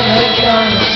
I'm